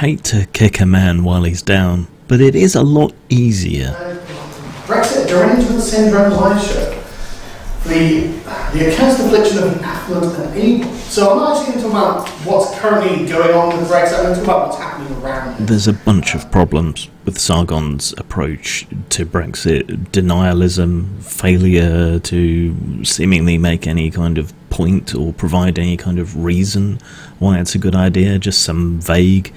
hate to kick a man while he's down, but it is a lot easier. Brexit derangement syndrome live show. The, the accursed affliction of an affluent and. So I'm not actually going to talk about what's currently going on with Brexit, I'm going to talk about what's happening around it. There's a bunch of problems with Sargon's approach to Brexit denialism, failure to seemingly make any kind of point or provide any kind of reason why it's a good idea, just some vague,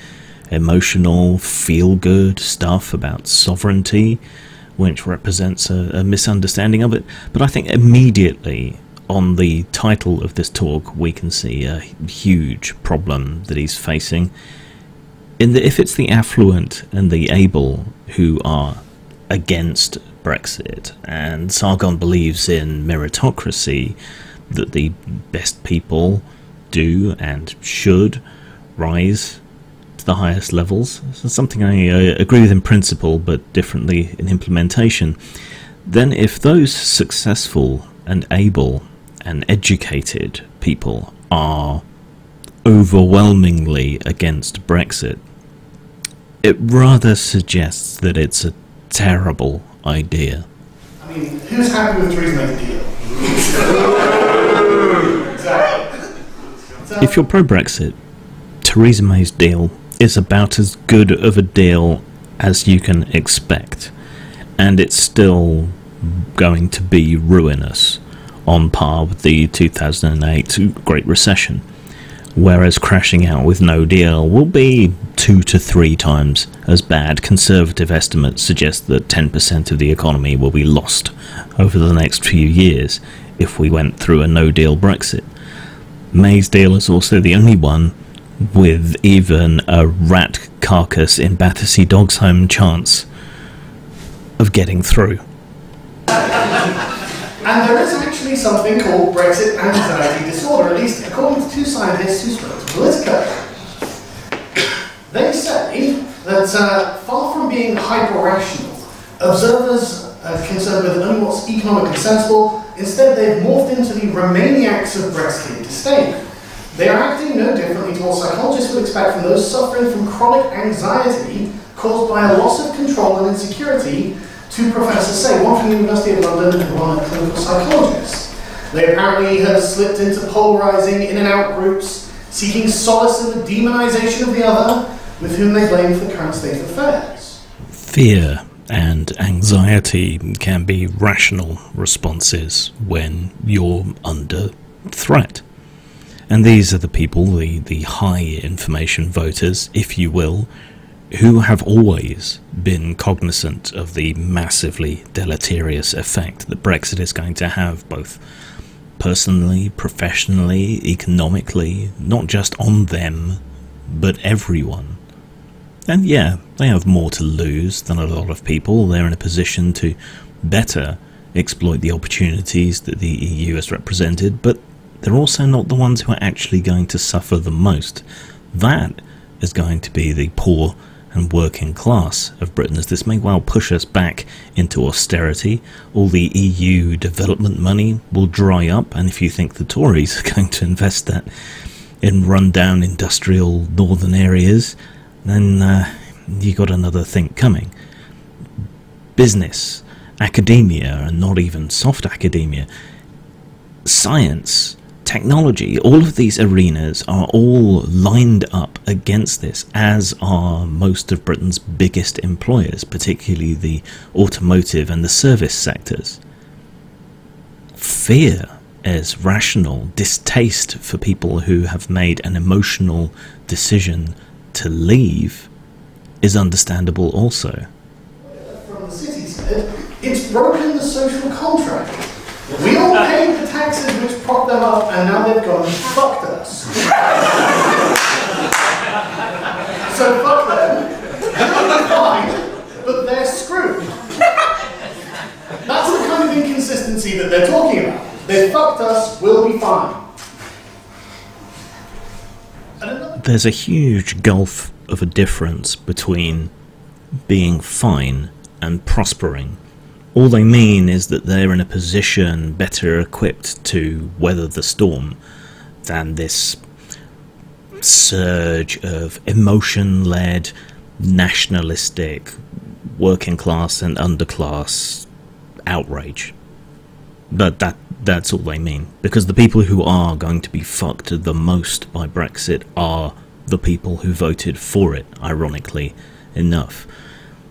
emotional, feel good stuff about sovereignty, which represents a, a misunderstanding of it. But I think immediately on the title of this talk, we can see a huge problem that he's facing. In that, if it's the affluent and the able who are against Brexit, and Sargon believes in meritocracy, that the best people do and should rise to the highest levels. It's something I uh, agree with in principle, but differently in implementation. Then, if those successful and able and educated people are overwhelmingly against Brexit, it rather suggests that it's a terrible idea. I mean, who's happy with Theresa May's deal? exactly. So, If you're pro Brexit, Theresa May's deal is about as good of a deal as you can expect, and it's still going to be ruinous on par with the 2008 Great Recession. Whereas crashing out with no deal will be two to three times as bad. Conservative estimates suggest that 10% of the economy will be lost over the next few years if we went through a no deal Brexit. May's deal is also the only one with even a rat carcass in Battersea Dog's Home chance of getting through. and there is actually something called Brexit anxiety disorder, at least according to two scientists who spoke to Politico. They say that uh, far from being hyper-rational, observers are concerned with only what's economically sensible. Instead, they've morphed into the Remaniacs of Brexit disdain. They are acting no differently to what psychologists would expect from those suffering from chronic anxiety caused by a loss of control and insecurity, two professors say, one from the University of London and one a clinical psychologist. They apparently have slipped into polarizing in and out groups, seeking solace in the demonization of the other, with whom they blame for the current state of affairs. Fear and anxiety can be rational responses when you're under threat. And these are the people, the, the high information voters, if you will, who have always been cognizant of the massively deleterious effect that Brexit is going to have, both personally, professionally, economically, not just on them, but everyone. And yeah, they have more to lose than a lot of people. They're in a position to better exploit the opportunities that the EU has represented, but they're also not the ones who are actually going to suffer the most. That is going to be the poor and working class of Britain, as this may well push us back into austerity. All the EU development money will dry up, and if you think the Tories are going to invest that in rundown industrial northern areas, then uh, you got another think coming. Business, academia, and not even soft academia, science, technology, all of these arenas are all lined up against this, as are most of Britain's biggest employers, particularly the automotive and the service sectors. Fear as rational, distaste for people who have made an emotional decision to leave is understandable also. From the said, it's broken the social contract. We all paid the taxes which propped them up, and now they've gone and fucked us. so fuck them. They're fine, but they're screwed. That's the kind of inconsistency that they're talking about. They fucked us, we'll be fine. There's a huge gulf of a difference between being fine and prospering. All they mean is that they're in a position better equipped to weather the storm than this surge of emotion led, nationalistic, working class and underclass outrage. But that that's all they mean. Because the people who are going to be fucked the most by Brexit are the people who voted for it, ironically enough.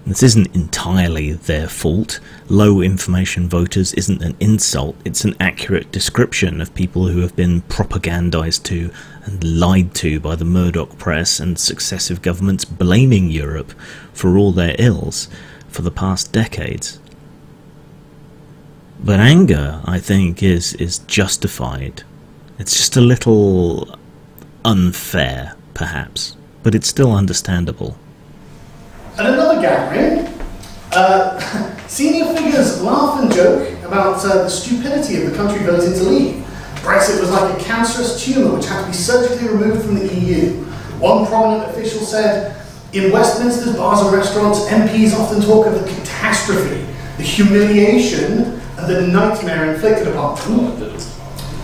This isn't entirely their fault. Low information voters isn't an insult, it's an accurate description of people who have been propagandized to and lied to by the Murdoch press and successive governments blaming Europe for all their ills for the past decades. But anger, I think, is, is justified. It's just a little unfair, perhaps, but it's still understandable. At another gathering, uh, senior figures laugh and joke about uh, the stupidity of the country voting to leave. Brexit was like a cancerous tumour which had to be surgically removed from the EU. One prominent official said, in Westminster's bars and restaurants, MPs often talk of the catastrophe, the humiliation, and the nightmare inflicted upon them.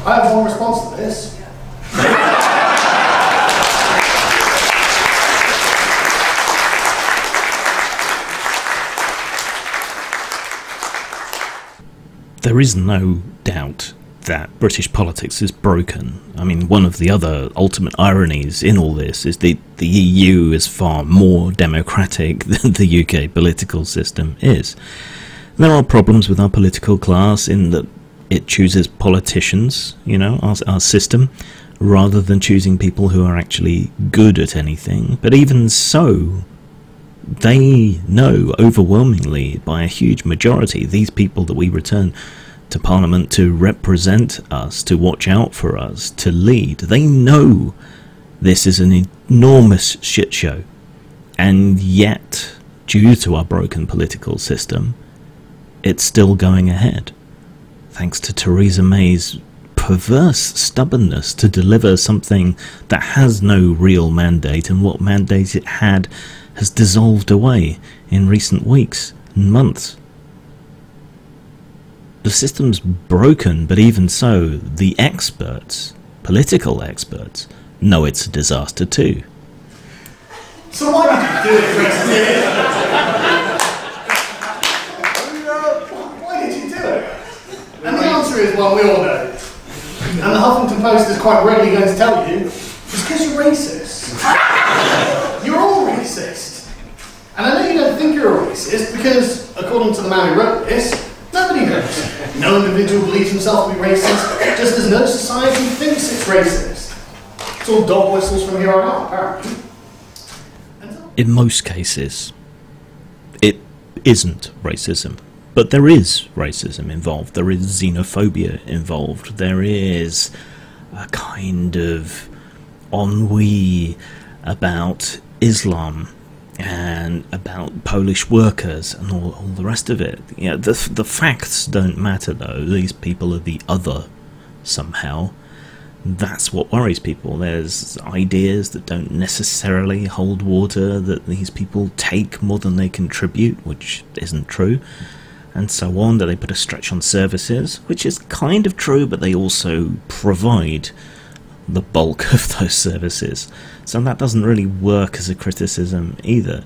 I have one response to this. There is no doubt that British politics is broken. I mean, one of the other ultimate ironies in all this is that the EU is far more democratic than the UK political system is. There are problems with our political class in that it chooses politicians, you know, our, our system, rather than choosing people who are actually good at anything. But even so, they know overwhelmingly by a huge majority these people that we return to Parliament to represent us, to watch out for us, to lead. They know this is an enormous shit show. And yet, due to our broken political system, it's still going ahead. Thanks to Theresa May's perverse stubbornness to deliver something that has no real mandate, and what mandate it had has dissolved away in recent weeks and months. The system's broken, but even so, the experts, political experts, know it's a disaster too. So why did you do it, Why did you do it? And the answer is, well, we all know. And the Huffington Post is quite readily going to tell you, it's because you're racist. you're all racist. And I know you don't think you're a racist because, according to the man who wrote this, nobody knows. No individual believes himself to be racist, just as no society thinks it's racist. It's all dog whistles from here on out, apparently. In most cases, it isn't racism. But there is racism involved, there is xenophobia involved, there is a kind of ennui about Islam and about Polish workers and all, all the rest of it. You know, the, the facts don't matter though, these people are the other somehow. That's what worries people. There's ideas that don't necessarily hold water, that these people take more than they contribute, which isn't true, and so on, that they put a stretch on services, which is kind of true, but they also provide the bulk of those services. So that doesn't really work as a criticism either.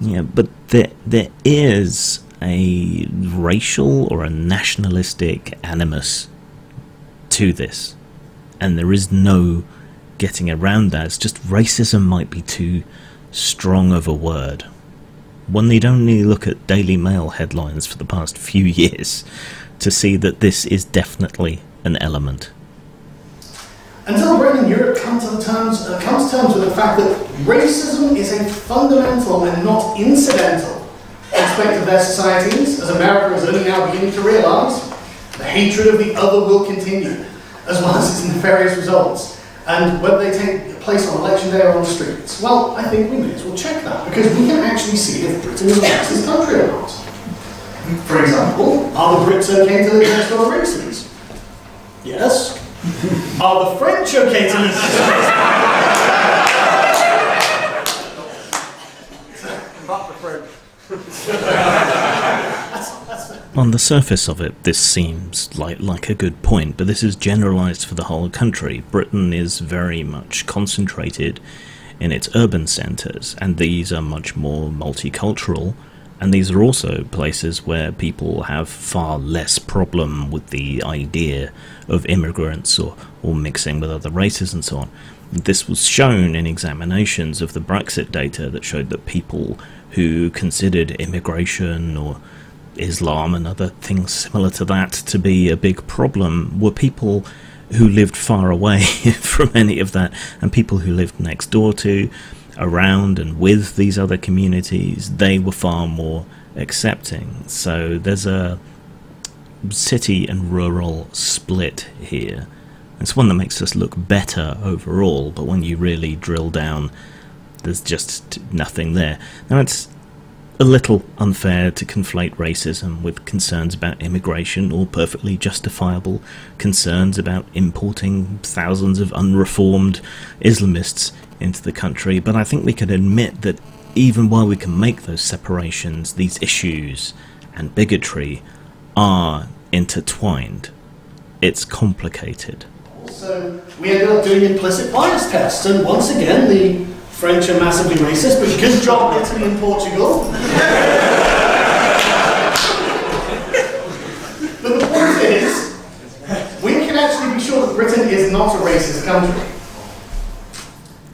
Yeah, but there there is a racial or a nationalistic animus to this. And there is no getting around that. It's just racism might be too strong of a word. One need only look at Daily Mail headlines for the past few years to see that this is definitely an element. Until Britain and Europe come to terms, uh, come to terms with the fact that racism is a fundamental and not incidental aspect of their societies, as America is only now beginning to realise, the hatred of the other will continue, as well as its nefarious results, and whether they take place on election day or on the streets. Well, I think we may as well check that, because we can actually see if Britain is a racist country or not. For example, are the Brits okay to live next door races? Yes. Are the French okay to live Not the French. On the surface of it, this seems like, like a good point, but this is generalized for the whole country. Britain is very much concentrated in its urban centres, and these are much more multicultural, and these are also places where people have far less problem with the idea of immigrants or, or mixing with other races and so on. This was shown in examinations of the Brexit data that showed that people who considered immigration or Islam and other things similar to that to be a big problem were people who lived far away from any of that and people who lived next door to, around and with these other communities, they were far more accepting. So there's a city and rural split here. It's one that makes us look better overall, but when you really drill down, there's just nothing there. Now it's a little unfair to conflate racism with concerns about immigration or perfectly justifiable concerns about importing thousands of unreformed Islamists into the country, but I think we can admit that even while we can make those separations, these issues and bigotry are intertwined. It's complicated. So we ended up doing implicit bias tests, and once again, the French are massively racist, but good job Italy and Portugal. but the point is, we can actually be sure that Britain is not a racist country.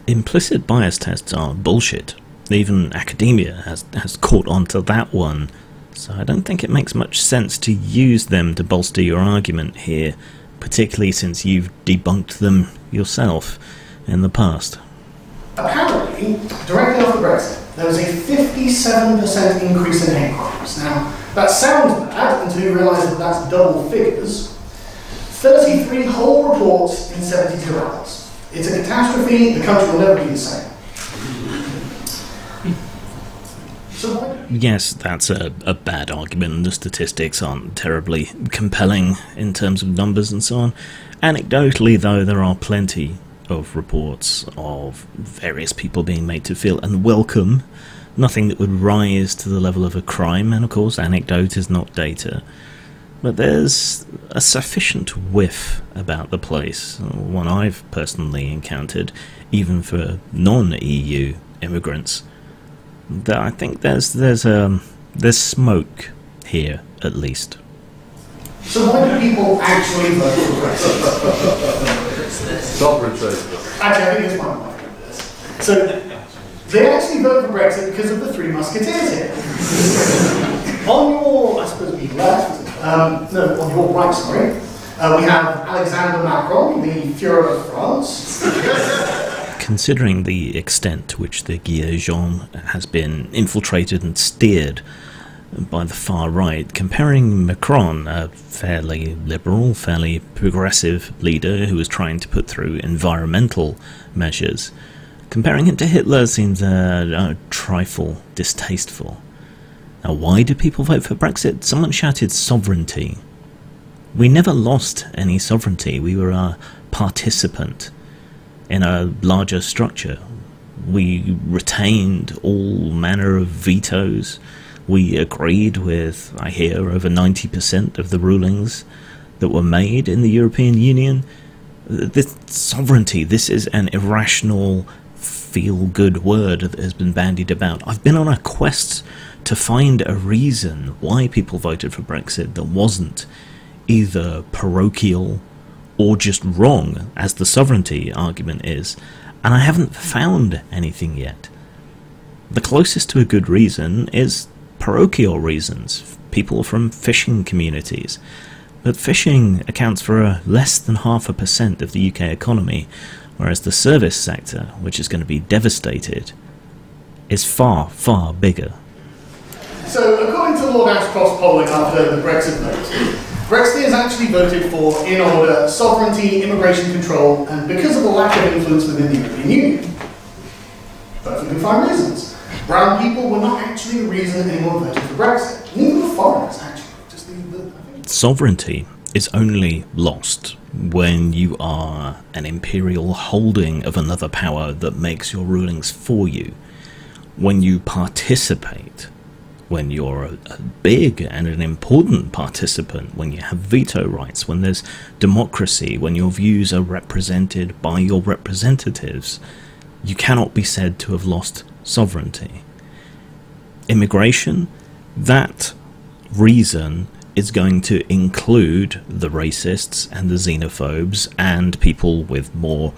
Implicit bias tests are bullshit. Even academia has, has caught on to that one, so I don't think it makes much sense to use them to bolster your argument here, particularly since you've debunked them yourself in the past. Apparently, directly after Brexit, there was a 57% increase in hate crimes. Now, that sounds bad until you realise that that's double figures. 33 whole reports in 72 hours. It's a catastrophe, the country will never be the same. Yes, that's a, a bad argument, the statistics aren't terribly compelling in terms of numbers and so on. Anecdotally, though, there are plenty of reports of various people being made to feel unwelcome, nothing that would rise to the level of a crime, and of course, anecdote is not data. But there's a sufficient whiff about the place, one I've personally encountered, even for non EU immigrants, that I think there's there's um there's smoke here at least. So why do people actually vote for Brexit? Sovereignty. Actually, I think it's one of this. So they actually vote for Brexit because of the Three Musketeers here. on your, I suppose, the left, um, no, on your right, sorry, uh, we have Alexander Macron, the Fuhrer of France. Considering the extent to which the jaunes has been infiltrated and steered by the far right, comparing Macron, a fairly liberal, fairly progressive leader who was trying to put through environmental measures, comparing him to Hitler seems a, a trifle distasteful. Now, why do people vote for Brexit? Someone shouted sovereignty. We never lost any sovereignty. We were a participant in a larger structure. We retained all manner of vetoes we agreed with, I hear, over 90% of the rulings that were made in the European Union. This sovereignty, this is an irrational, feel good word that has been bandied about. I've been on a quest to find a reason why people voted for Brexit that wasn't either parochial or just wrong, as the sovereignty argument is, and I haven't found anything yet. The closest to a good reason is parochial reasons, people from fishing communities. But fishing accounts for less than half a percent of the UK economy, whereas the service sector, which is going to be devastated, is far, far bigger. So, according to Lord Ashcroft's polling after the Brexit vote, Brexit is actually voted for in order sovereignty, immigration control, and because of the lack of influence within the European Union. Perfectly fine reasons. Brown people were not actually the reason anyone voted for Brexit. Neither were foreigners, actually. Just the, the, Sovereignty is only lost when you are an imperial holding of another power that makes your rulings for you. When you participate when you're a, a big and an important participant, when you have veto rights, when there's democracy, when your views are represented by your representatives, you cannot be said to have lost sovereignty. Immigration, that reason is going to include the racists and the xenophobes and people with more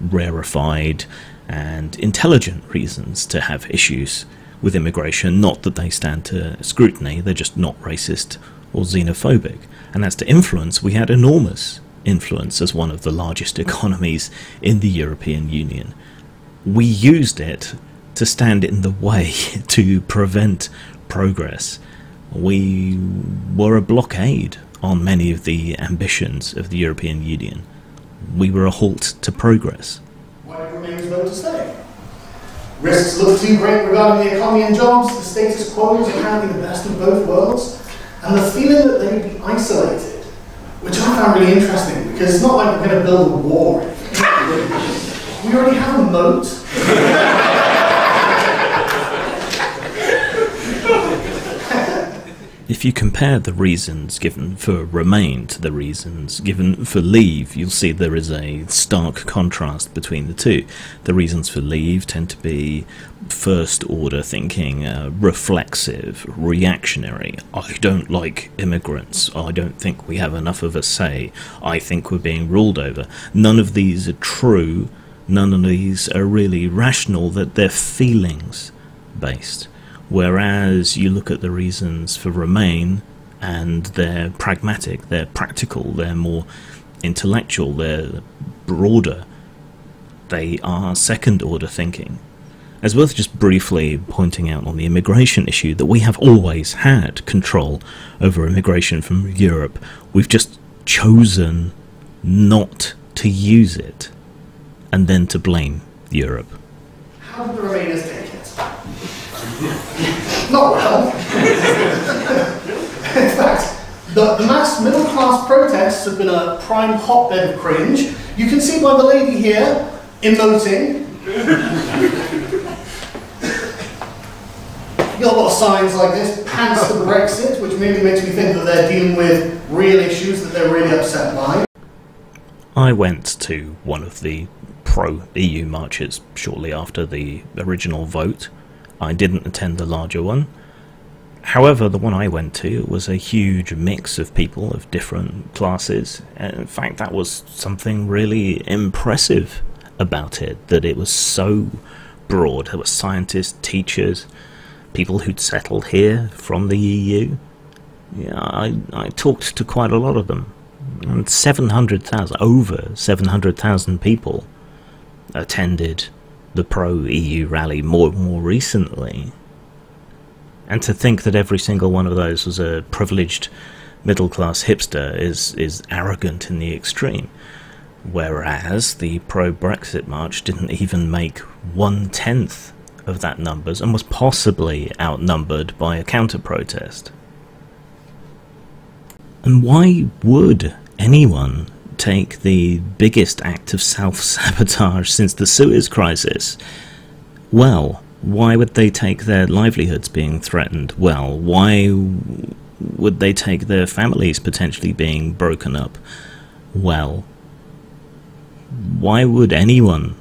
rarefied and intelligent reasons to have issues with immigration. Not that they stand to scrutiny, they're just not racist or xenophobic. And as to influence, we had enormous influence as one of the largest economies in the European Union. We used it to stand in the way to prevent progress. We were a blockade on many of the ambitions of the European Union. We were a halt to progress. Why remains vote to stay? Risks look too great regarding the economy and jobs, the status quo is apparently the best of both worlds, and the feeling that they would be isolated, which I found really interesting because it's not like we're going to build a wall. we already have a moat. If you compare the reasons given for remain to the reasons given for leave, you'll see there is a stark contrast between the two. The reasons for leave tend to be first order thinking, uh, reflexive, reactionary. I don't like immigrants. I don't think we have enough of a say. I think we're being ruled over. None of these are true. None of these are really rational, that they're feelings based. Whereas you look at the reasons for Remain and they're pragmatic, they're practical, they're more intellectual, they're broader, they are second order thinking. It's worth just briefly pointing out on the immigration issue that we have always had control over immigration from Europe. We've just chosen not to use it and then to blame Europe. How the Remainers? Not well. In fact, the, mass middle class protests have been a prime hotbed of cringe. You can see by the lady here emoting. You've got a lot of signs like this, pants to Brexit, which maybe makes me think that they're dealing with real issues that they're really upset by. I went to one of the pro EU marches shortly after the original vote. I didn't attend the larger one. However, the one I went to was a huge mix of people of different classes. In fact, that was something really impressive about it, that it was so broad. There were scientists, teachers, people who'd settled here from the EU. Yeah, I, I talked to quite a lot of them. And 700,000, over 700,000 people attended the pro EU rally more more recently. And to think that every single one of those was a privileged middle class hipster is is arrogant in the extreme. Whereas the pro Brexit march didn't even make one tenth of that numbers and was possibly outnumbered by a counter protest. And why would anyone take the biggest act of self sabotage since the Suez Crisis? Well, why would they take their livelihoods being threatened? Well, why would they take their families potentially being broken up? Well, why would anyone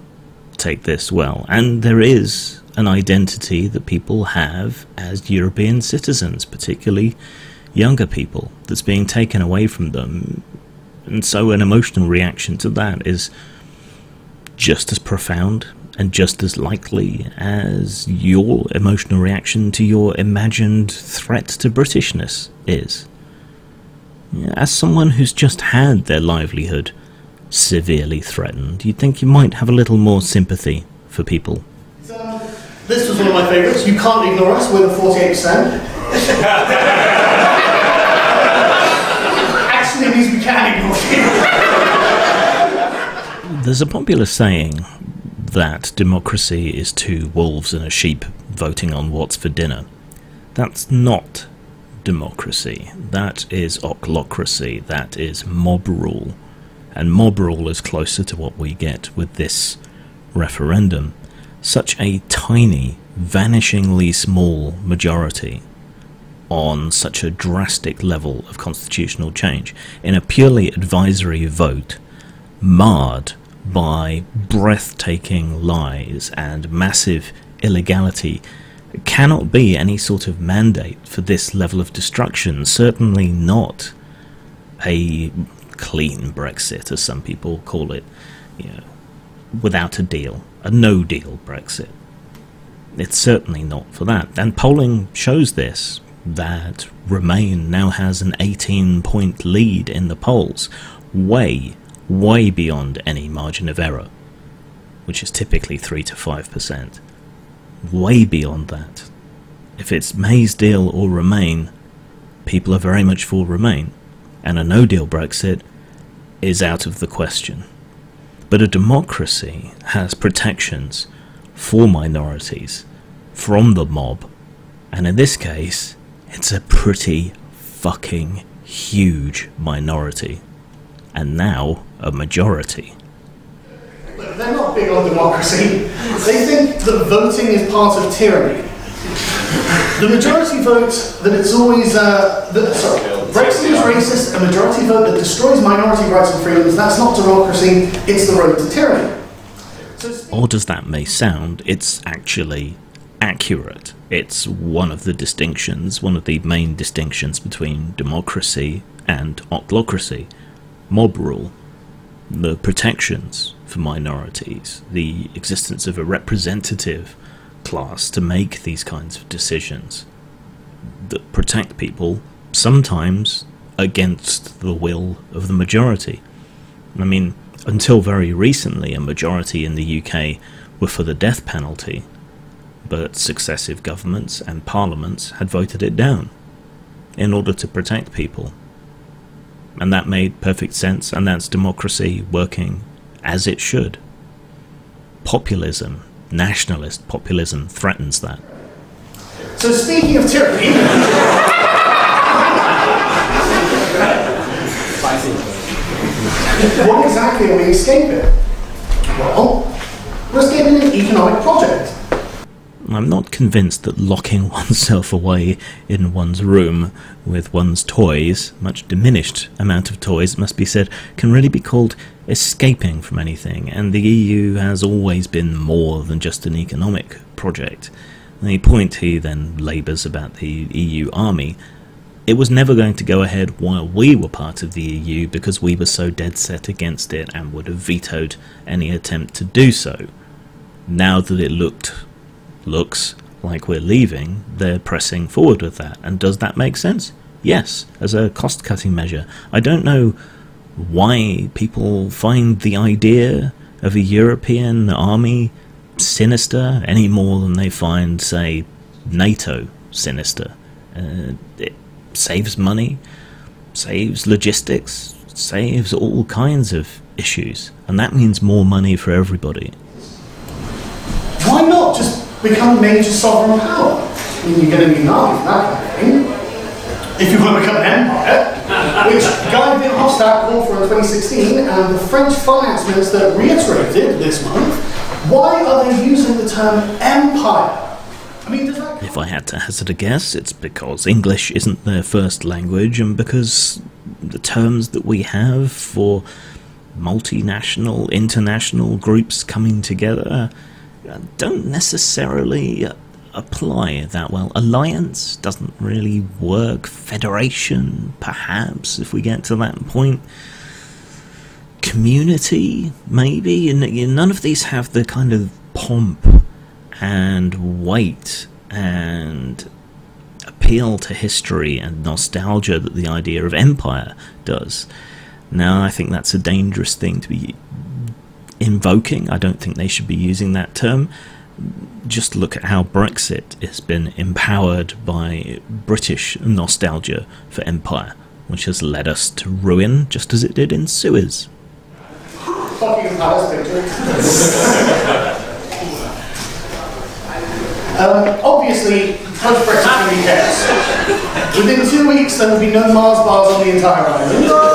take this well? And there is an identity that people have as European citizens, particularly younger people, that's being taken away from them and so an emotional reaction to that is just as profound and just as likely as your emotional reaction to your imagined threat to Britishness is. As someone who's just had their livelihood severely threatened, you'd think you might have a little more sympathy for people. So, uh, this was one of my favourites. You can't ignore us. We're the 48%. we can ignore There's a popular saying that democracy is two wolves and a sheep voting on what's for dinner. That's not democracy. That is ochlocracy. That is mob rule. And mob rule is closer to what we get with this referendum. Such a tiny, vanishingly small majority on such a drastic level of constitutional change in a purely advisory vote, marred by breathtaking lies and massive illegality, cannot be any sort of mandate for this level of destruction. Certainly not a clean Brexit, as some people call it, you know, without a deal, a no deal Brexit. It's certainly not for that. And polling shows this that Remain now has an 18 point lead in the polls, way, way beyond any margin of error, which is typically 3 to 5%. Way beyond that. If it's May's deal or Remain, people are very much for Remain, and a no deal Brexit is out of the question. But a democracy has protections for minorities from the mob, and in this case, it's a pretty fucking huge minority. And now a majority. They're not big on democracy. They think that voting is part of tyranny. The majority vote that it's always, uh, that, sorry, Brexit is racist, a majority vote that destroys minority rights and freedoms, that's not democracy, it's the road to tyranny. Odd as that may sound, it's actually accurate. It's one of the distinctions, one of the main distinctions between democracy and ochlocracy, mob rule, the protections for minorities, the existence of a representative class to make these kinds of decisions that protect people sometimes against the will of the majority. I mean, until very recently, a majority in the UK were for the death penalty, but successive governments and parliaments had voted it down in order to protect people. And that made perfect sense, and that's democracy working as it should. Populism, nationalist populism, threatens that. So, speaking of tyranny, what exactly are we escaping? Well, we're escaping an economic project. I'm not convinced that locking oneself away in one's room with one's toys, much diminished amount of toys, it must be said, can really be called escaping from anything, and the EU has always been more than just an economic project. The point he then labours about the EU army, it was never going to go ahead while we were part of the EU because we were so dead set against it and would have vetoed any attempt to do so. Now that it looked looks like we're leaving, they're pressing forward with that. And does that make sense? Yes, as a cost cutting measure. I don't know why people find the idea of a European army sinister any more than they find, say, NATO sinister. Uh, it saves money, saves logistics, saves all kinds of issues, and that means more money for everybody. Why not just become a major sovereign power. I mean, you're going to be an for that kind of thing. If you want to become an empire, which Guy Verhofstadt called for in 2016, and the French finance minister reiterated this month, why are they using the term empire? I mean, if I had to hazard a guess, it's because English isn't their first language and because the terms that we have for multinational, international groups coming together don't necessarily apply that well. Alliance doesn't really work. Federation, perhaps, if we get to that point. Community, maybe. And none of these have the kind of pomp and weight and appeal to history and nostalgia that the idea of empire does. Now, I think that's a dangerous thing to be invoking. I don't think they should be using that term. Just look at how Brexit has been empowered by British nostalgia for empire, which has led us to ruin just as it did in Suez. Um, obviously, post Brexit really cares. Within two weeks, there will be no Mars bars on the entire island.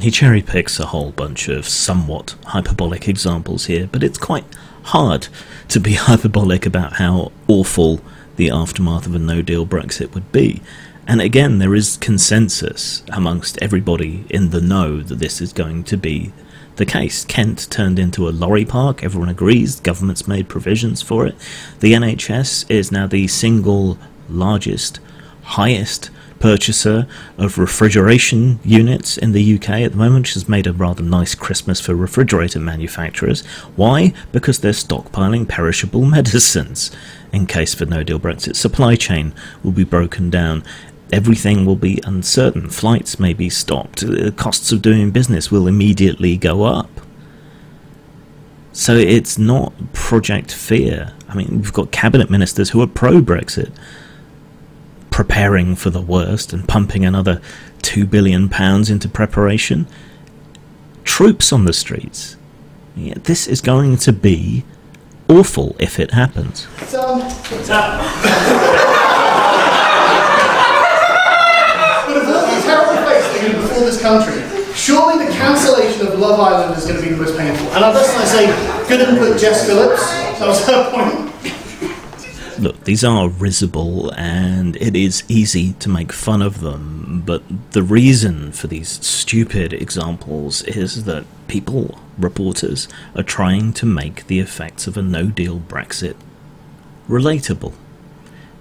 He cherry picks a whole bunch of somewhat hyperbolic examples here, but it's quite hard to be hyperbolic about how awful the aftermath of a no deal Brexit would be. And again, there is consensus amongst everybody in the know that this is going to be the case. Kent turned into a lorry park, everyone agrees, government's made provisions for it. The NHS is now the single largest, highest purchaser of refrigeration units in the UK at the moment, which has made a rather nice Christmas for refrigerator manufacturers. Why? Because they're stockpiling perishable medicines in case for no deal Brexit. Supply chain will be broken down. Everything will be uncertain. Flights may be stopped. The costs of doing business will immediately go up. So it's not Project Fear. I mean, we've got cabinet ministers who are pro Brexit preparing for the worst and pumping another two billion pounds into preparation. Troops on the streets. Yeah, this is going to be awful if it happens. So, um, but of all the terrible fates that befall this country, surely the cancellation of Love Island is going to be the most painful. And I I say, good input, Jess Phillips. That was her point. Look, these are risible and it is easy to make fun of them, but the reason for these stupid examples is that people, reporters, are trying to make the effects of a no deal Brexit relatable.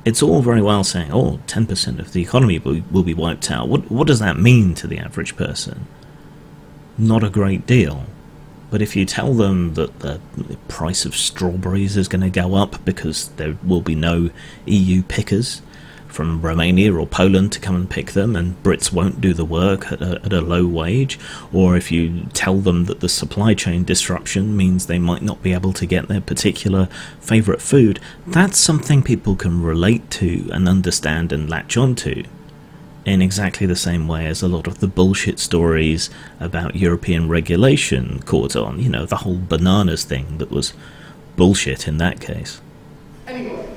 It's all very well saying, oh, 10% of the economy will, be wiped out. What, what does that mean to the average person? Not a great deal. But if you tell them that the price of strawberries is going to go up because there will be no EU pickers from Romania or Poland to come and pick them, and Brits won't do the work at a, at a, low wage, or if you tell them that the supply chain disruption means they might not be able to get their particular favourite food, that's something people can relate to and understand and latch onto in exactly the same way as a lot of the bullshit stories about European regulation caught on. You know, the whole bananas thing that was bullshit in that case. Anyway,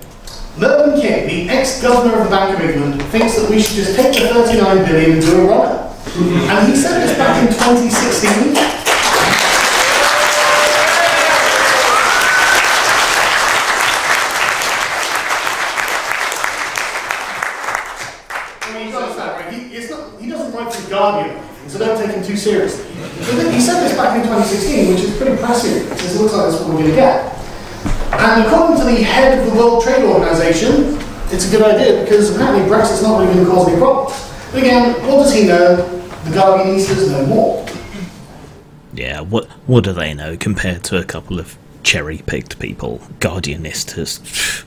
Mervyn King, the ex-governor of the Bank of England, thinks that we should just take the 39 billion and do a runner. and he said this back in 2016. Guardian, so don't take him too seriously. he said this back in 2016, which is pretty impressive, because it looks like that's what we're going to get. And according to the head of the World Trade Organization, it's a good idea because apparently Brexit's not really going to cause any problems. But again, what does he know? The Guardianistas know more. Yeah, what what do they know compared to a couple of cherry-picked people? Guardianistas.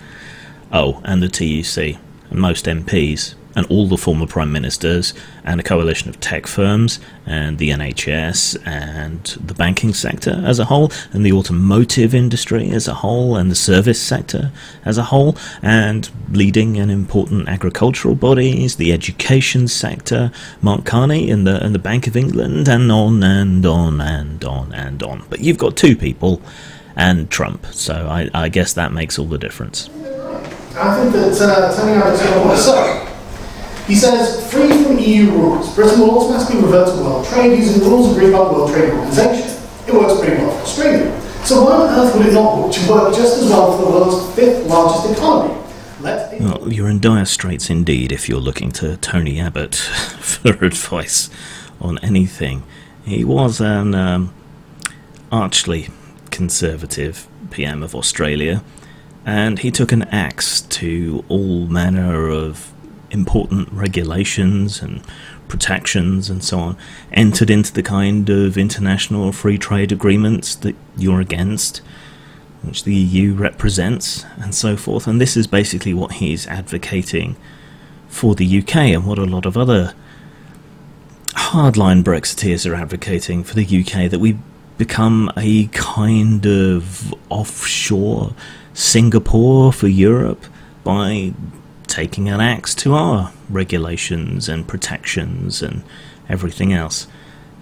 oh, and the TUC, and most MPs and all the former prime ministers and a coalition of tech firms and the NHS and the banking sector as a whole and the automotive industry as a whole and the service sector as a whole and leading and important agricultural bodies, the education sector, Mark Carney and the and the Bank of England and on and on and on and on. But you've got two people and Trump, so I, I guess that makes all the difference. I think that uh, turning going to so he says, free from EU rules, Britain will automatically revert to world trade using the rules agreed by the World Trade Organization. It works pretty well for Australia. So why on earth would it not work just as well for the world's fifth largest economy? Well, you're in dire straits indeed if you're looking to Tony Abbott for advice on anything. He was an um, archly conservative PM of Australia, and he took an axe to all manner of important regulations and protections and so on entered into the kind of international free trade agreements that you're against, which the EU represents, and so forth. And this is basically what he's advocating for the UK and what a lot of other hardline Brexiteers are advocating for the UK that we become a kind of offshore Singapore for Europe by taking an axe to our regulations and protections and everything else.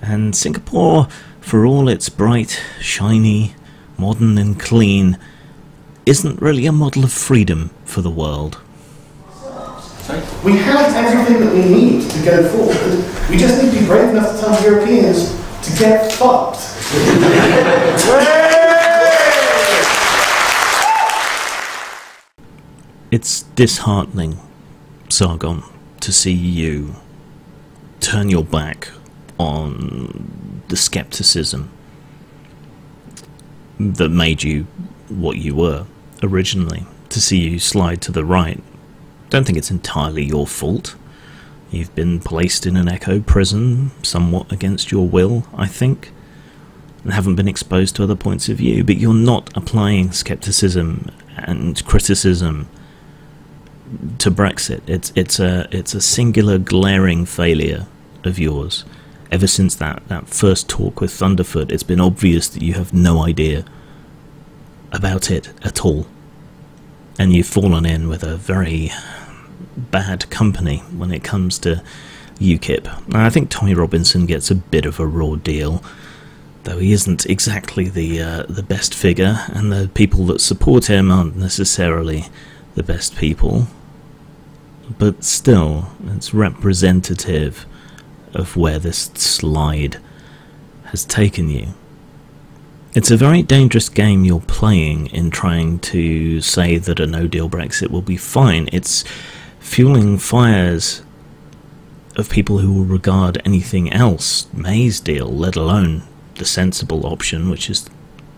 And Singapore, for all its bright, shiny, modern, and clean, isn't really a model of freedom for the world. We have everything that we need to go forward. We just need to be brave enough to tell Europeans to get fucked. It's disheartening, Sargon, to see you turn your back on the skepticism that made you what you were originally. To see you slide to the right, don't think it's entirely your fault. You've been placed in an echo prison, somewhat against your will, I think, and haven't been exposed to other points of view, but you're not applying skepticism and criticism to Brexit. It's it's a it's a singular glaring failure of yours. Ever since that, that first talk with Thunderfoot, it's been obvious that you have no idea about it at all. And you've fallen in with a very bad company when it comes to UKIP. I think Tommy Robinson gets a bit of a raw deal, though he isn't exactly the uh, the best figure, and the people that support him aren't necessarily the best people. But still, it's representative of where this slide has taken you. It's a very dangerous game you're playing in trying to say that a no deal Brexit will be fine. It's fueling fires of people who will regard anything else May's deal, let alone the sensible option, which is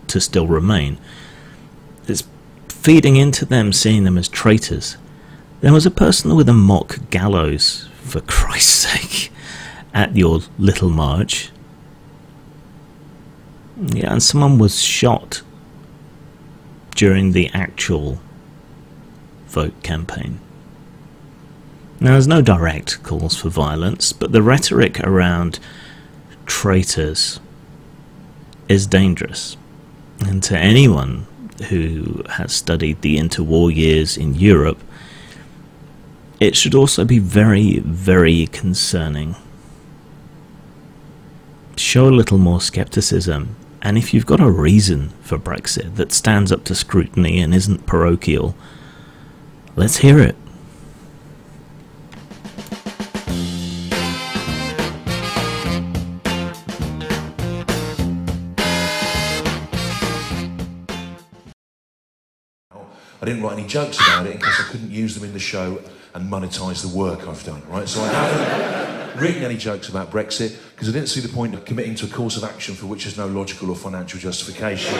to still remain. It's feeding into them, seeing them as traitors. There was a person with a mock gallows, for Christ's sake, at your little march. Yeah, and someone was shot during the actual vote campaign. Now, there's no direct calls for violence, but the rhetoric around traitors is dangerous. And to anyone who has studied the interwar years in Europe, it should also be very, very concerning. Show a little more skepticism, and if you've got a reason for Brexit that stands up to scrutiny and isn't parochial, let's hear it. I didn't write any jokes about it in case I couldn't use them in the show and monetize the work I've done, right? So I haven't written any jokes about Brexit because I didn't see the point of committing to a course of action for which there's no logical or financial justification.